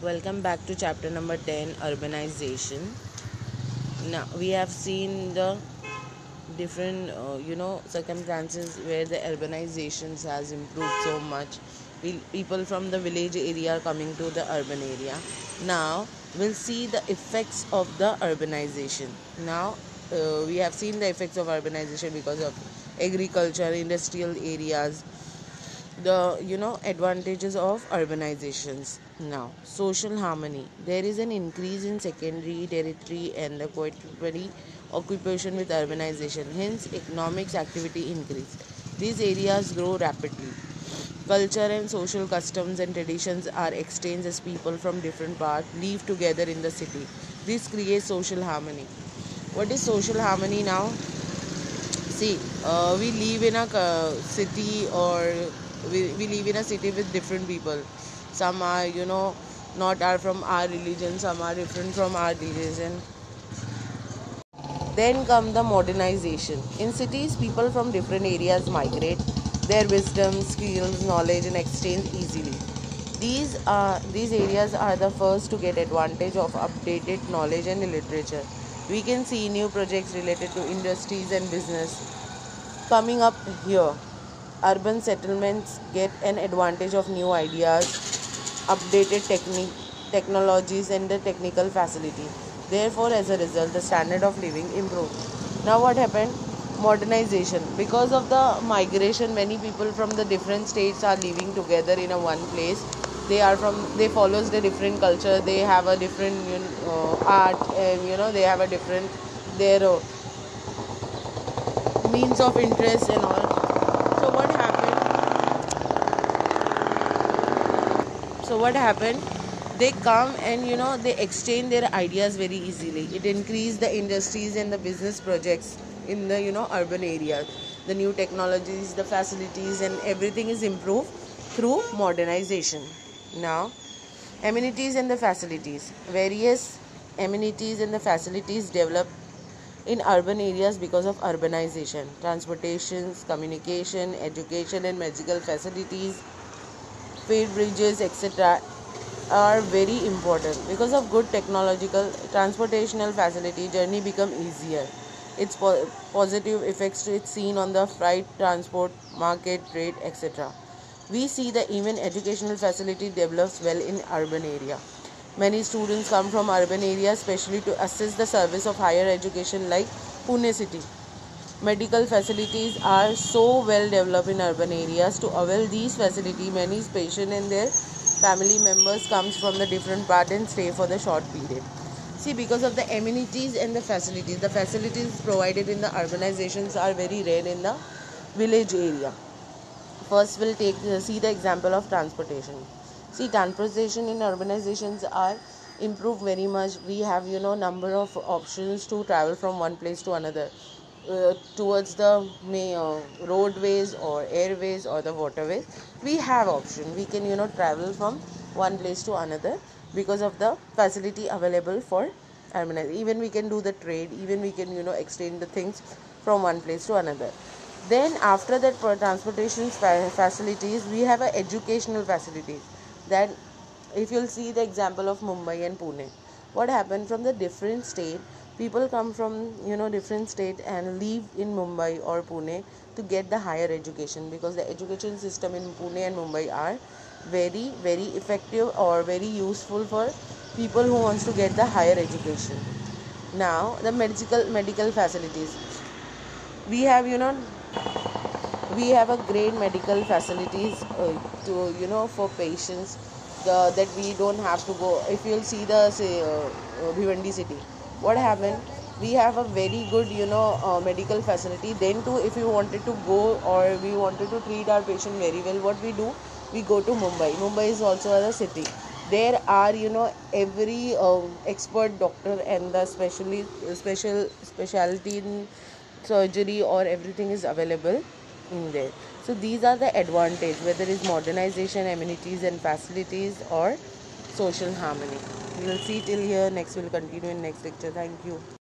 Welcome back to chapter number 10 Urbanization. Now, we have seen the different, uh, you know, circumstances where the urbanizations has improved so much. People from the village area are coming to the urban area. Now, we'll see the effects of the urbanization. Now, uh, we have seen the effects of urbanization because of agriculture, industrial areas, the you know advantages of urbanizations. Now social harmony. There is an increase in secondary tertiary and the quaternary occupation with urbanization. Hence economics activity increase. These areas grow rapidly. Culture and social customs and traditions are exchanged as people from different parts live together in the city. This creates social harmony. What is social harmony now? See uh, we live in a uh, city or we, we live in a city with different people. Some are you know not are from our religion some are different from our religion. Then come the modernization. In cities people from different areas migrate. Their wisdom skills knowledge and exchange easily. These are these areas are the first to get advantage of updated knowledge and literature. We can see new projects related to industries and business coming up here urban settlements get an advantage of new ideas, updated technique, technologies, and the technical facility. Therefore, as a result, the standard of living improved. Now, what happened? Modernization. Because of the migration, many people from the different states are living together in a one place. They are from. They follows the different culture. They have a different you know, uh, art, and you know they have a different their uh, means of interest and all so what happened? So what happened? They come and you know they exchange their ideas very easily. It increased the industries and the business projects in the you know urban areas the new technologies the facilities and everything is improved through modernization. Now amenities and the facilities. Various amenities and the facilities developed in urban areas because of urbanization, transportations, communication, education, and medical facilities, speed bridges, etc., are very important. Because of good technological transportational facility, journey become easier. Its po- positive effects its seen on the freight transport, market, trade, etc. We see the even educational facility develops well in urban area. Many students come from urban areas especially to assist the service of higher education like Pune city. Medical facilities are so well developed in urban areas to avail these facilities many patients and their family members comes from the different part and stay for the short period. See because of the amenities and the facilities the facilities provided in the urbanizations are very rare in the village area. First we'll take see the example of transportation see transportation in urbanizations are improved very much. We have you know number of options to travel from one place to another uh, towards the uh, roadways or airways or the waterways. We have option. We can you know travel from one place to another because of the facility available for urbanization. Even we can do the trade. Even we can you know exchange the things from one place to another. Then after that for transportation facilities we have a educational facilities that if you'll see the example of mumbai and pune what happened from the different state people come from you know different state and live in mumbai or pune to get the higher education because the education system in pune and mumbai are very very effective or very useful for people who wants to get the higher education. Now the medical medical facilities. We have you know we have a great medical facilities uh, to you know for patients that we don't have to go. If you'll see the say uh, uh, city what happened? We have a very good you know uh, medical facility. Then too if you wanted to go or we wanted to treat our patient very well what we do? We go to mumbai. Mumbai is also a city. There are you know every uh, expert doctor and the specially special specialty in surgery or everything is available in there. So these are the advantage whether it's modernization amenities and facilities or social harmony. We will see till here. Next we'll continue in next lecture. Thank you